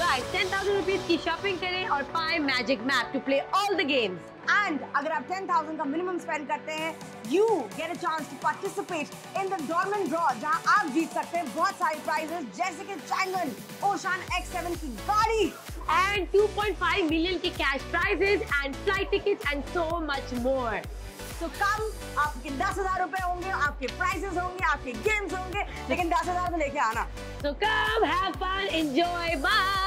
Guys 10,000 rupees की shopping करें और पाए magic map to play all the games and अगर आप 10,000 का मिनिमम स्पेंड करते हैं you get a chance to participate in the dormant draw जहाँ आप जीत सकते हैं बहुत सारे प्राइजेस जैसे कि चैंगन ओशान X7 की गाड़ी। एंड 2.5 मिलियन के cash prizes and flight tickets and so much more तो कम आपके दस हज़ार रुपए होंगे आपके प्राइजेस होंगे आपके गेम्स होंगे लेकिन दस हज़ार तो लेके आना। So come have fun, enjoy, bye.